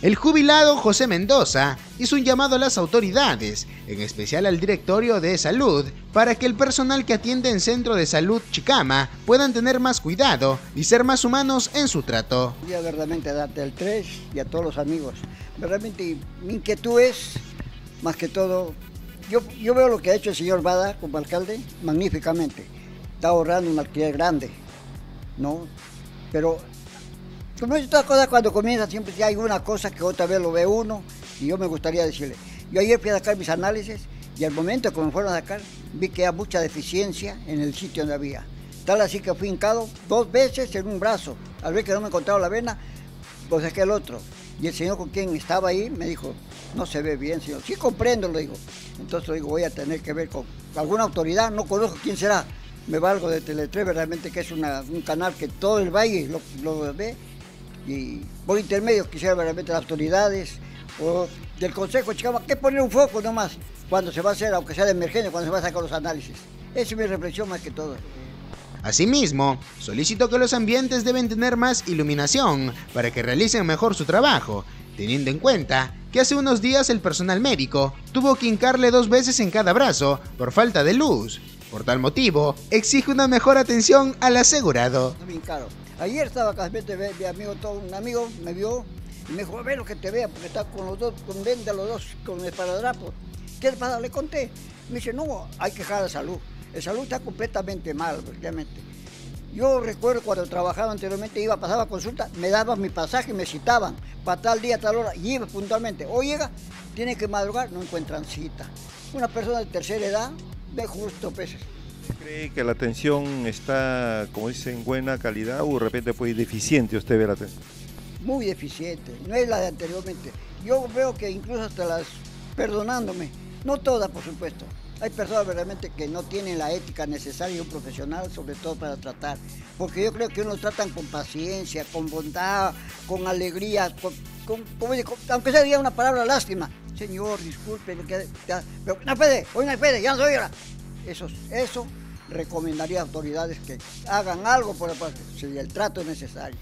El jubilado José Mendoza hizo un llamado a las autoridades, en especial al directorio de salud, para que el personal que atiende en Centro de Salud Chicama puedan tener más cuidado y ser más humanos en su trato. Quería verdaderamente darte el 3 y a todos los amigos. Verdaderamente mi inquietud es, más que todo, yo, yo veo lo que ha hecho el señor Bada como alcalde magníficamente. Está ahorrando un alquiler grande, ¿no? Pero como es toda cosa, cuando comienza siempre hay una cosa que otra vez lo ve uno y yo me gustaría decirle. Yo ayer fui a sacar mis análisis y al momento que me fueron a sacar vi que había mucha deficiencia en el sitio donde había. Tal así que fui hincado dos veces en un brazo. Al ver que no me encontraba la vena, pues saqué el otro. Y el señor con quien estaba ahí me dijo, no se ve bien, señor. Sí comprendo, le digo. Entonces le digo, voy a tener que ver con alguna autoridad, no conozco quién será. Me valgo de Tele3, realmente que es un canal que todo el valle lo ve y por intermedio quisiera realmente las autoridades o del Consejo Chicama que poner un foco nomás cuando se va a hacer, aunque sea de emergencia, cuando se va a sacar los análisis. Esa es mi reflexión más que todo. Asimismo, solicitó que los ambientes deben tener más iluminación para que realicen mejor su trabajo, teniendo en cuenta que hace unos días el personal médico tuvo que hincarle dos veces en cada brazo por falta de luz. Por tal motivo, exige una mejor atención al asegurado. Ayer estaba casualmente mi amigo, todo, un amigo me vio y me dijo, a ver lo que te vea, porque está con los dos, con venda los dos, con el esparadrapo. ¿Qué pasa? Le conté. Me dice, no, hay que dejar la salud. La salud está completamente mal, prácticamente. Yo recuerdo cuando trabajaba anteriormente, iba, pasaba consulta, me daban mi pasaje, me citaban para tal día, tal hora, y iba puntualmente. O llega, tiene que madrugar, no encuentran cita. Una persona de tercera edad, ve justo, peces cree que la atención está, como dicen, en buena calidad o de repente ir deficiente usted ve la atención? Muy deficiente, no es la de anteriormente. Yo veo que incluso hasta las, perdonándome, no todas por supuesto, hay personas verdaderamente que no tienen la ética necesaria y un profesional, sobre todo para tratar. Porque yo creo que uno tratan con paciencia, con bondad, con alegría, con, aunque sea una palabra lástima. Señor, disculpe, pero no puede, hoy no puede, ya no soy ahora. Eso, eso recomendaría a autoridades que hagan algo por la si el trato es necesario.